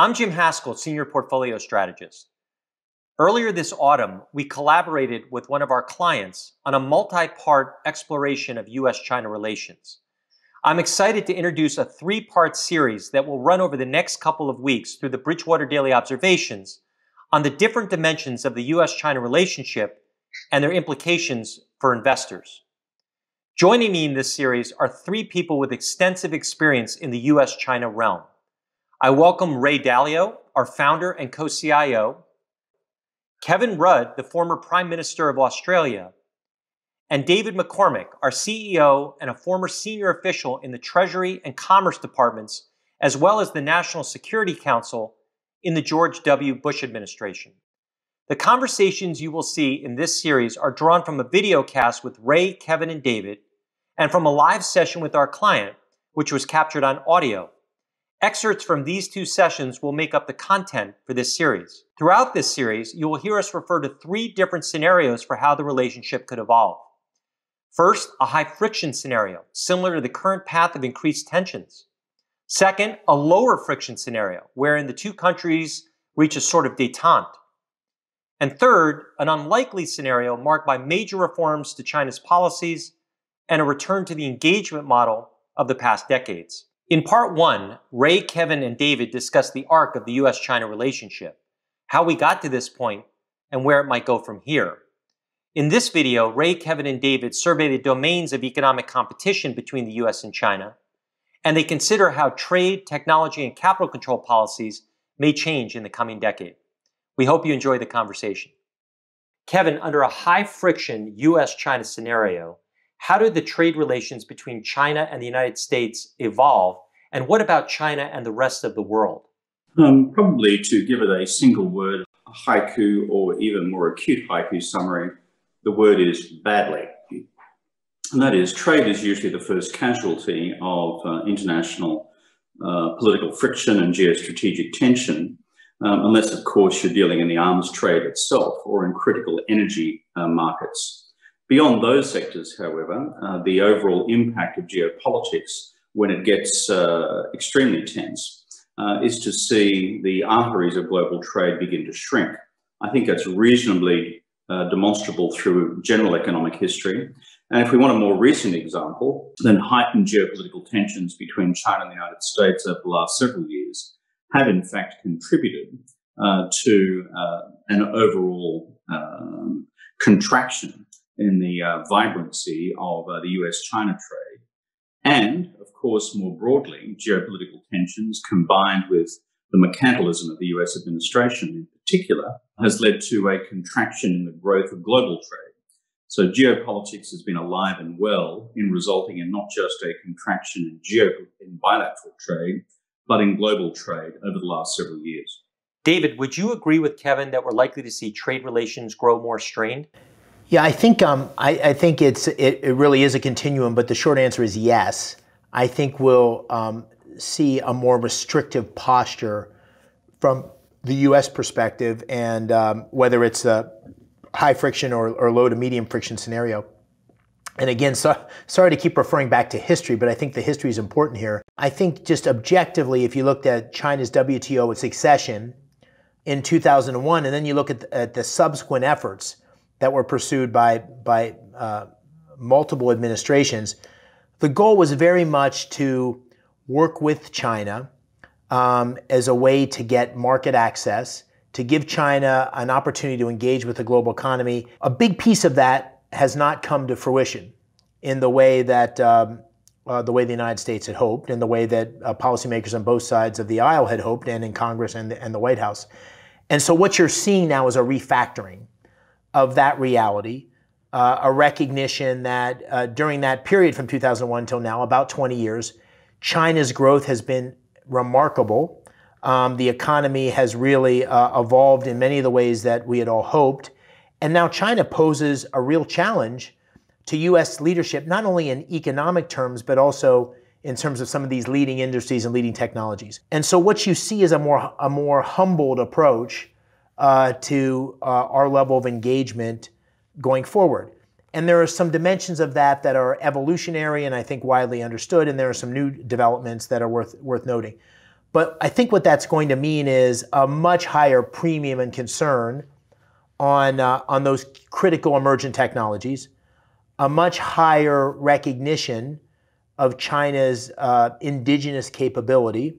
I'm Jim Haskell, Senior Portfolio Strategist. Earlier this autumn, we collaborated with one of our clients on a multi part exploration of US China relations. I'm excited to introduce a three part series that will run over the next couple of weeks through the Bridgewater Daily Observations on the different dimensions of the US China relationship and their implications for investors. Joining me in this series are three people with extensive experience in the US China realm. I welcome Ray Dalio, our founder and co CIO, Kevin Rudd, the former Prime Minister of Australia, and David McCormick, our CEO and a former senior official in the Treasury and Commerce departments, as well as the National Security Council in the George W. Bush administration. The conversations you will see in this series are drawn from a video cast with Ray, Kevin, and David, and from a live session with our client, which was captured on audio. Excerpts from these two sessions will make up the content for this series. Throughout this series, you will hear us refer to three different scenarios for how the relationship could evolve. First, a high friction scenario, similar to the current path of increased tensions. Second, a lower friction scenario, wherein the two countries reach a sort of detente. And third, an unlikely scenario marked by major reforms to China's policies and a return to the engagement model of the past decades. In part one, Ray, Kevin, and David discussed the arc of the US China relationship, how we got to this point, and where it might go from here. In this video, Ray, Kevin, and David survey the domains of economic competition between the US and China, and they consider how trade, technology, and capital control policies may change in the coming decade. We hope you enjoy the conversation. Kevin, under a high friction US China scenario, how did the trade relations between China and the United States evolve? And what about China and the rest of the world? Um, probably to give it a single word haiku or even more acute haiku summary, the word is badly. And that is, trade is usually the first casualty of uh, international uh, political friction and geostrategic tension, um, unless, of course, you're dealing in the arms trade itself or in critical energy uh, markets. Beyond those sectors, however, uh, the overall impact of geopolitics when it gets uh, extremely tense uh, is to see the arteries of global trade begin to shrink. I think that's reasonably uh, demonstrable through general economic history. And if we want a more recent example, then heightened geopolitical tensions between China and the United States over the last several years have in fact contributed uh, to uh, an overall um, contraction in the uh, vibrancy of uh, the US China trade. And, of course, more broadly, geopolitical tensions combined with the mercantilism of the US administration in particular has led to a contraction in the growth of global trade. So geopolitics has been alive and well in resulting in not just a contraction in, geo- in bilateral trade, but in global trade over the last several years. David, would you agree with Kevin that we're likely to see trade relations grow more strained? Yeah, I think um, I, I, think it's it, it, really is a continuum, but the short answer is yes. I think we'll um, see a more restrictive posture from the U.S. perspective, and um, whether it's a high friction or, or, low to medium friction scenario. And again, so, sorry to keep referring back to history, but I think the history is important here. I think just objectively, if you looked at China's WTO accession in 2001, and then you look at the, at the subsequent efforts that were pursued by, by uh, multiple administrations, the goal was very much to work with China um, as a way to get market access, to give China an opportunity to engage with the global economy. A big piece of that has not come to fruition in the way that um, uh, the way the United States had hoped, and the way that uh, policymakers on both sides of the aisle had hoped, and in Congress and the, and the White House. And so, what you're seeing now is a refactoring of that reality, uh, a recognition that uh, during that period from 2001 until now, about 20 years, China's growth has been remarkable. Um, the economy has really uh, evolved in many of the ways that we had all hoped. And now China poses a real challenge to U.S. leadership, not only in economic terms, but also in terms of some of these leading industries and leading technologies. And so what you see is a more, a more humbled approach uh, to uh, our level of engagement going forward. And there are some dimensions of that that are evolutionary and I think widely understood, and there are some new developments that are worth, worth noting. But I think what that's going to mean is a much higher premium and concern on, uh, on those critical emergent technologies, a much higher recognition of China's uh, indigenous capability,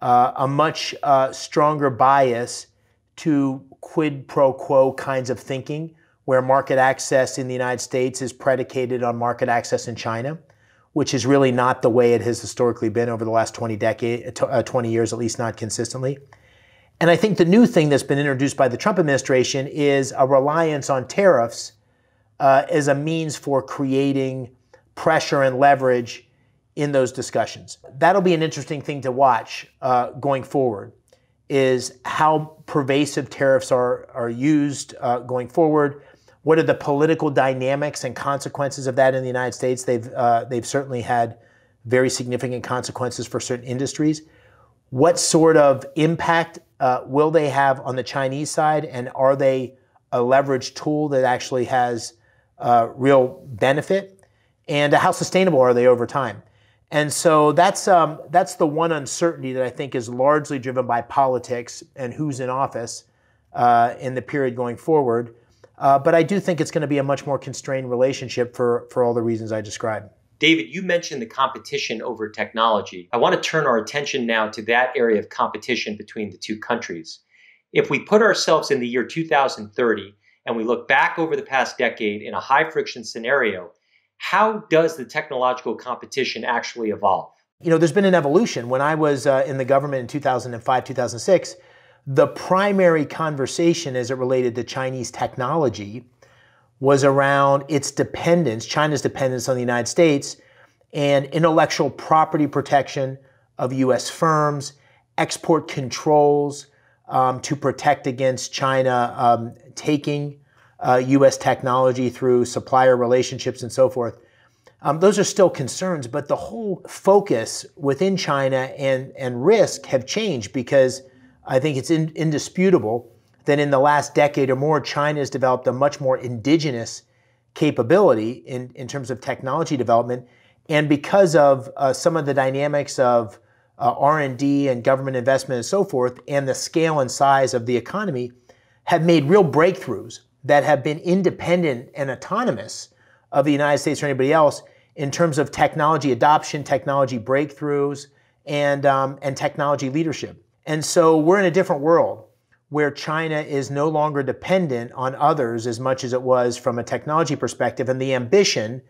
uh, a much uh, stronger bias to quid pro quo kinds of thinking, where market access in the United States is predicated on market access in China, which is really not the way it has historically been over the last 20 decade, uh, 20 years, at least not consistently. And I think the new thing that's been introduced by the Trump administration is a reliance on tariffs uh, as a means for creating pressure and leverage in those discussions. That'll be an interesting thing to watch uh, going forward. Is how pervasive tariffs are are used uh, going forward. What are the political dynamics and consequences of that in the United States? They've uh, they've certainly had very significant consequences for certain industries. What sort of impact uh, will they have on the Chinese side, and are they a leverage tool that actually has uh, real benefit? And how sustainable are they over time? And so that's um, that's the one uncertainty that I think is largely driven by politics and who's in office uh, in the period going forward. Uh, but I do think it's going to be a much more constrained relationship for for all the reasons I described. David, you mentioned the competition over technology. I want to turn our attention now to that area of competition between the two countries. If we put ourselves in the year 2030 and we look back over the past decade in a high friction scenario, how does the technological competition actually evolve? You know, there's been an evolution. When I was uh, in the government in 2005, 2006, the primary conversation as it related to Chinese technology was around its dependence, China's dependence on the United States, and intellectual property protection of US firms, export controls um, to protect against China um, taking uh, US technology through supplier relationships and so forth. Um, those are still concerns, but the whole focus within China and, and risk have changed because I think it's in, indisputable that in the last decade or more, China has developed a much more indigenous capability in, in terms of technology development. And because of uh, some of the dynamics of uh, R&D and government investment and so forth, and the scale and size of the economy, have made real breakthroughs that have been independent and autonomous of the United States or anybody else in terms of technology adoption, technology breakthroughs, and, um, and technology leadership. And so we're in a different world where China is no longer dependent on others as much as it was from a technology perspective. And the ambition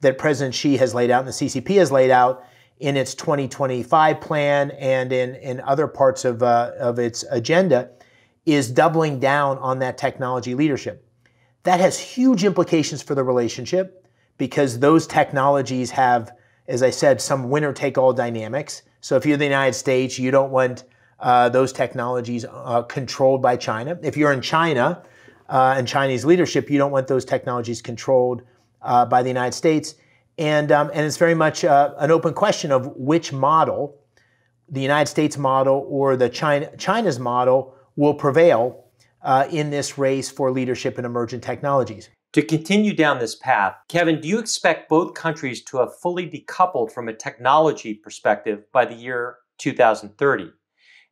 that President Xi has laid out and the CCP has laid out in its 2025 plan and in, in other parts of, uh, of its agenda is doubling down on that technology leadership. That has huge implications for the relationship because those technologies have, as I said, some winner take all dynamics. So if you're the United States, you don't want uh, those technologies uh, controlled by China. If you're in China uh, and Chinese leadership, you don't want those technologies controlled uh, by the United States. And, um, and it's very much uh, an open question of which model, the United States model or the China, China's model, will prevail uh, in this race for leadership in emerging technologies. To continue down this path, Kevin, do you expect both countries to have fully decoupled from a technology perspective by the year 2030?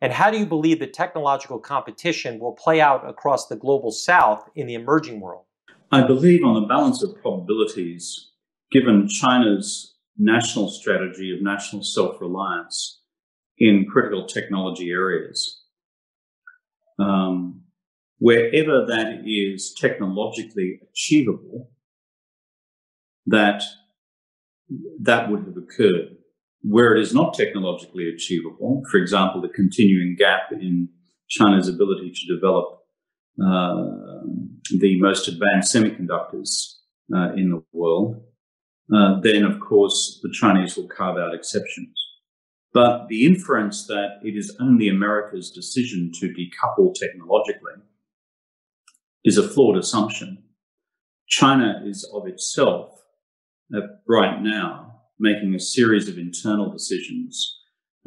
And how do you believe the technological competition will play out across the global south in the emerging world? I believe, on the balance of probabilities, given China's national strategy of national self reliance in critical technology areas, um, wherever that is technologically achievable, that that would have occurred. Where it is not technologically achievable, for example, the continuing gap in China's ability to develop uh, the most advanced semiconductors uh, in the world, uh, then of course the Chinese will carve out exceptions. But the inference that it is only America's decision to decouple technologically is a flawed assumption. China is of itself, uh, right now, making a series of internal decisions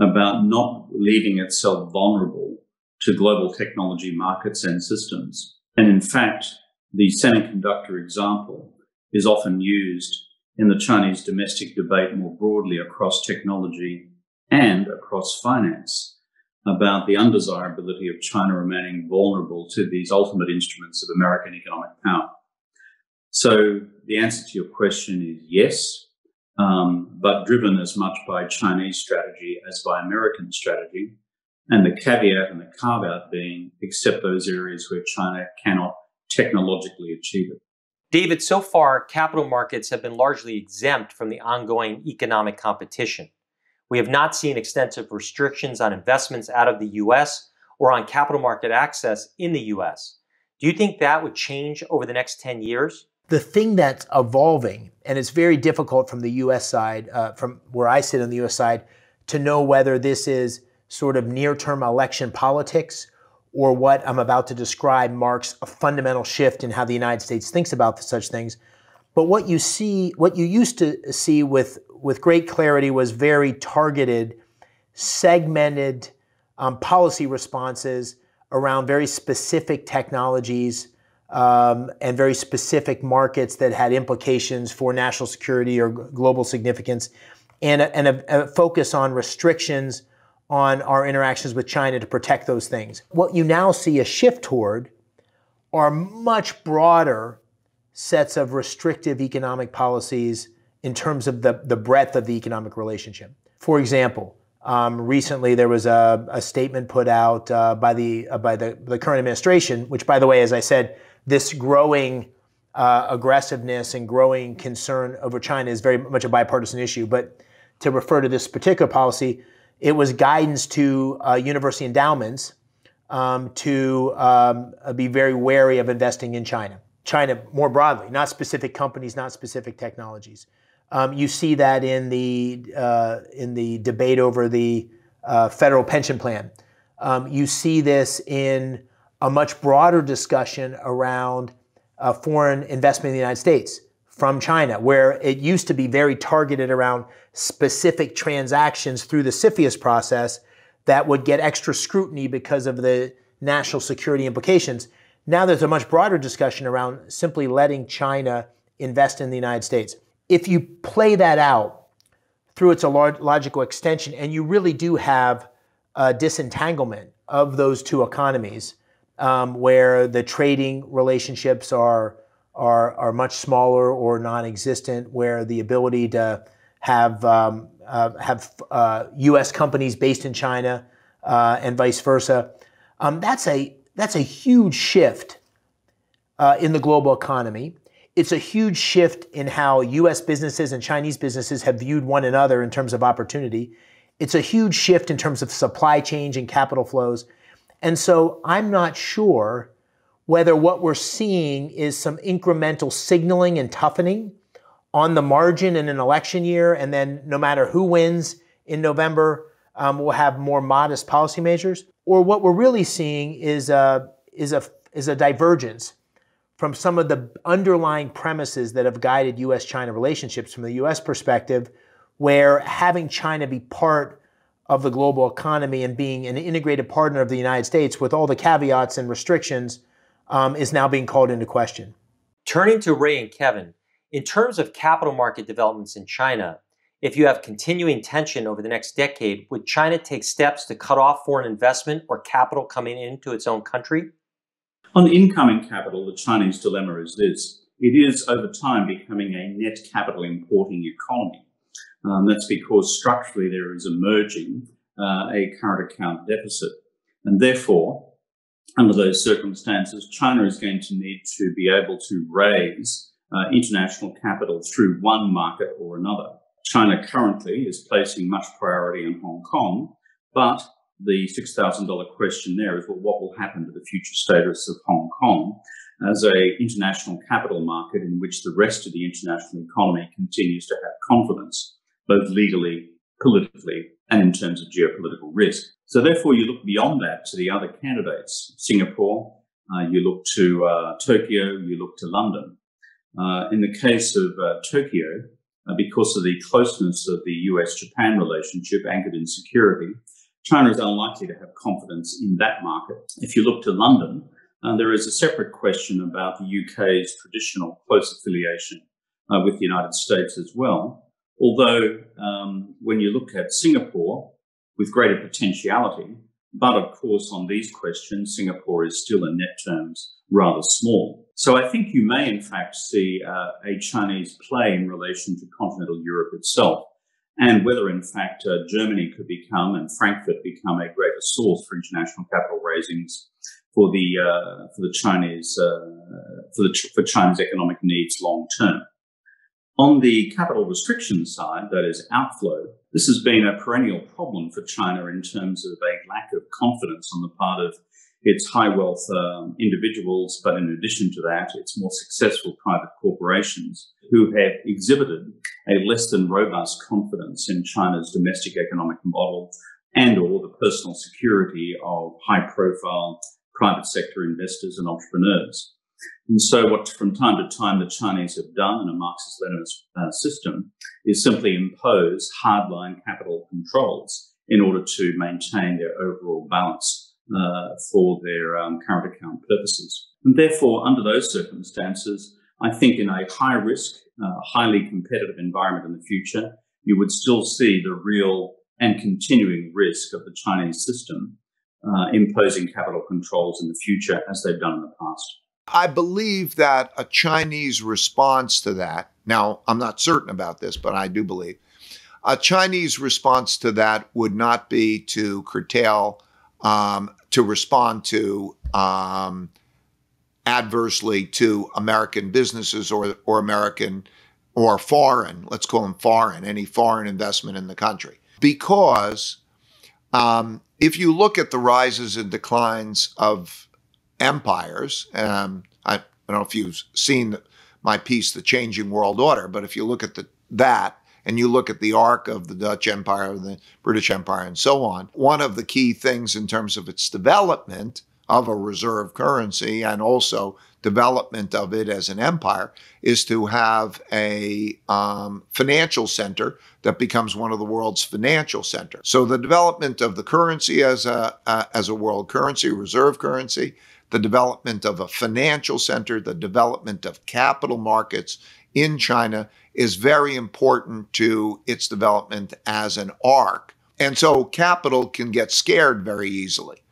about not leaving itself vulnerable to global technology markets and systems. And in fact, the semiconductor example is often used in the Chinese domestic debate more broadly across technology and across finance about the undesirability of China remaining vulnerable to these ultimate instruments of American economic power. So the answer to your question is yes, um, but driven as much by Chinese strategy as by American strategy. And the caveat and the carve out being except those areas where China cannot technologically achieve it. David, so far, capital markets have been largely exempt from the ongoing economic competition. We have not seen extensive restrictions on investments out of the US or on capital market access in the US. Do you think that would change over the next 10 years? The thing that's evolving, and it's very difficult from the US side, uh, from where I sit on the US side, to know whether this is sort of near term election politics or what I'm about to describe marks a fundamental shift in how the United States thinks about such things. But what you see, what you used to see with, with great clarity was very targeted, segmented um, policy responses around very specific technologies um, and very specific markets that had implications for national security or global significance, and a, and a, a focus on restrictions on our interactions with China to protect those things. What you now see a shift toward are much broader sets of restrictive economic policies in terms of the, the breadth of the economic relationship. For example, um, recently there was a, a statement put out uh, by, the, uh, by the, the current administration, which, by the way, as I said, this growing uh, aggressiveness and growing concern over China is very much a bipartisan issue. But to refer to this particular policy, it was guidance to uh, university endowments um, to um, be very wary of investing in China. China more broadly, not specific companies, not specific technologies. Um, you see that in the uh, in the debate over the uh, federal pension plan. Um, you see this in a much broader discussion around uh, foreign investment in the United States from China, where it used to be very targeted around specific transactions through the CFIUS process that would get extra scrutiny because of the national security implications. Now there's a much broader discussion around simply letting China invest in the United States. If you play that out through its a logical extension, and you really do have a disentanglement of those two economies, um, where the trading relationships are, are, are much smaller or non-existent, where the ability to have, um, uh, have uh, U.S. companies based in China uh, and vice versa, um, that's, a, that's a huge shift uh, in the global economy. It's a huge shift in how U.S. businesses and Chinese businesses have viewed one another in terms of opportunity. It's a huge shift in terms of supply chain and capital flows. And so I'm not sure whether what we're seeing is some incremental signaling and toughening on the margin in an election year, and then no matter who wins in November, um, we'll have more modest policy measures. Or what we're really seeing is a, is a, is a divergence from some of the underlying premises that have guided US China relationships from the US perspective, where having China be part of the global economy and being an integrated partner of the United States with all the caveats and restrictions um, is now being called into question. Turning to Ray and Kevin, in terms of capital market developments in China, if you have continuing tension over the next decade, would China take steps to cut off foreign investment or capital coming into its own country? On incoming capital, the Chinese dilemma is this it is over time becoming a net capital importing economy. Um, that's because structurally there is emerging uh, a current account deficit. And therefore, under those circumstances, China is going to need to be able to raise uh, international capital through one market or another. China currently is placing much priority on Hong Kong, but the $6,000 question there is well, what will happen to the future status of Hong Kong as a international capital market in which the rest of the international economy continues to have confidence? both legally, politically, and in terms of geopolitical risk. So therefore, you look beyond that to the other candidates, Singapore, uh, you look to uh, Tokyo, you look to London. Uh, in the case of uh, Tokyo, uh, because of the closeness of the US-Japan relationship anchored in security, China is unlikely to have confidence in that market. If you look to London, uh, there is a separate question about the UK's traditional close affiliation with the United States as well. Although, um, when you look at Singapore with greater potentiality, But of course, on these questions, Singapore is still in net terms rather small. So I think you may, in fact, see uh, a Chinese play in relation to continental Europe itself, and whether, in fact, uh, Germany could become and Frankfurt become a greater source for international capital raisings for the uh, for the Chinese uh, for the for China's economic needs long term. On the capital restriction side, that is outflow, this has been a perennial problem for China in terms of a lack of confidence on the part of its high wealth um, individuals, but in addition to that, its more successful private corporations who have exhibited a less than robust confidence in China's domestic economic model and or the personal security of high profile private sector investors and entrepreneurs. And so, what from time to time the Chinese have done in a Marxist Leninist uh, system is simply impose hardline capital controls in order to maintain their overall balance uh, for their um, current account purposes. And therefore, under those circumstances, I think in a high risk, uh, highly competitive environment in the future, you would still see the real and continuing risk of the Chinese system uh, imposing capital controls in the future as they've done in the past. I believe that a Chinese response to that, now I'm not certain about this, but I do believe, a Chinese response to that would not be to curtail, um, to respond to um, adversely to American businesses or, or American or foreign, let's call them foreign, any foreign investment in the country. Because um, if you look at the rises and declines of empires, um, I, I, don't know if you've seen my piece, The Changing World Order, but if you look at the, that and you look at the arc of the Dutch Empire, the British Empire, and so on, one of the key things in terms of its development of a reserve currency and also development of it as an empire is to have a um, financial center that becomes one of the world's financial centers. So the development of the currency as a uh, as a world currency, reserve currency, the development of a financial center, the development of capital markets in China is very important to its development as an arc. And so capital can get scared very easily.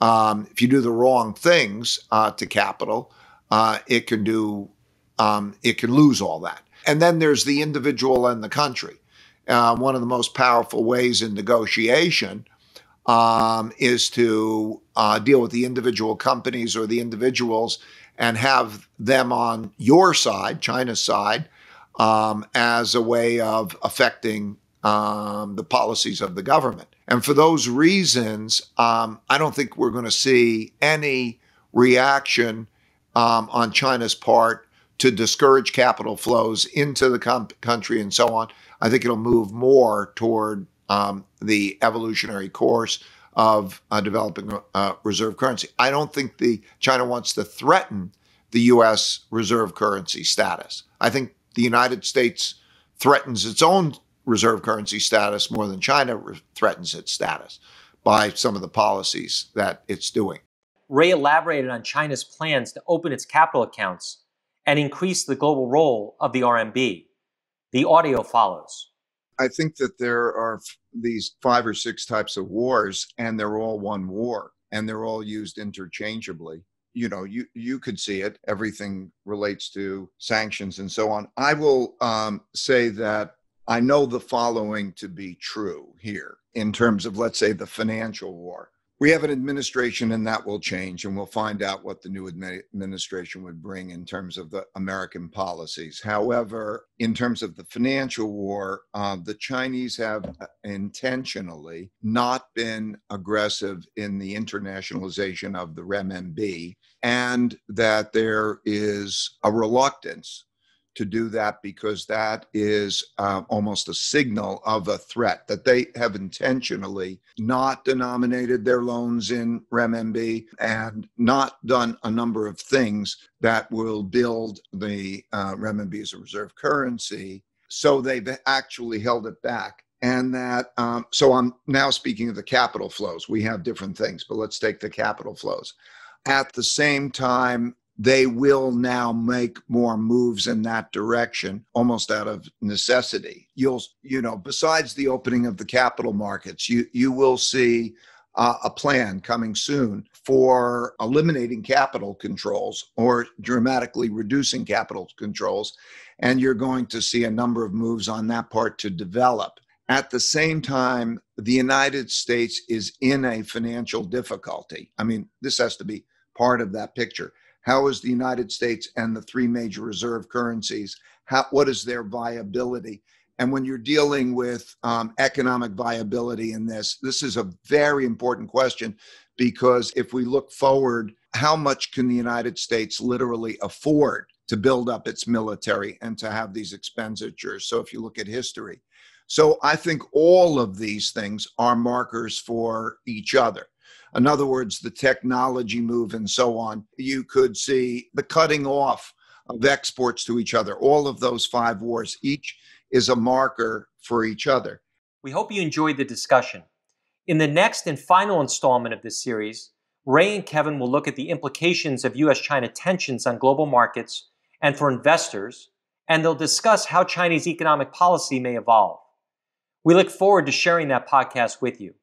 Um, if you do the wrong things uh, to capital, uh, it can do, um, it can lose all that. And then there's the individual and the country. Uh, one of the most powerful ways in negotiation um, is to uh, deal with the individual companies or the individuals and have them on your side, China's side, um, as a way of affecting um, the policies of the government. And for those reasons, um, I don't think we're going to see any reaction um, on China's part to discourage capital flows into the com- country and so on. I think it'll move more toward um, the evolutionary course of uh, developing uh, reserve currency. I don't think the China wants to threaten the U.S. reserve currency status. I think the United States threatens its own reserve currency status more than China re- threatens its status by some of the policies that it's doing. Ray elaborated on China's plans to open its capital accounts and increase the global role of the RMB. The audio follows. I think that there are these five or six types of wars, and they're all one war, and they're all used interchangeably. You know, you you could see it. Everything relates to sanctions and so on. I will um, say that I know the following to be true here in terms of, let's say, the financial war. We have an administration and that will change and we'll find out what the new administration would bring in terms of the american policies. However in terms of the financial war uh, the chinese have uh, intentionally not been aggressive in the internationalization of the renminbi and that there is a reluctance to do that because that is uh, almost a signal of a threat that they have intentionally not denominated their loans in renminbi and not done a number of things that will build the uh, as a reserve currency. So they've actually held it back. And that, um, so I'm now speaking of the capital flows. We have different things, but let's take the capital flows. At the same time, they will now make more moves in that direction almost out of necessity you'll you know besides the opening of the capital markets you you will see uh, a plan coming soon for eliminating capital controls or dramatically reducing capital controls. And you're going to see a number of moves on that part to develop. At the same time, the United States is in a financial difficulty. I mean, this has to be part of that picture. How is the United States and the three major reserve currencies? How, what is their viability? And when you're dealing with um, economic viability in this, this is a very important question because if we look forward, how much can the United States literally afford to build up its military and to have these expenditures? So if you look at history, so I think all of these things are markers for each other. In other words, the technology move and so on. You could see the cutting off of exports to each other. All of those five wars, each is a marker for each other. We hope you enjoyed the discussion. In the next and final installment of this series, Ray and Kevin will look at the implications of US China tensions on global markets and for investors, and they'll discuss how Chinese economic policy may evolve. We look forward to sharing that podcast with you.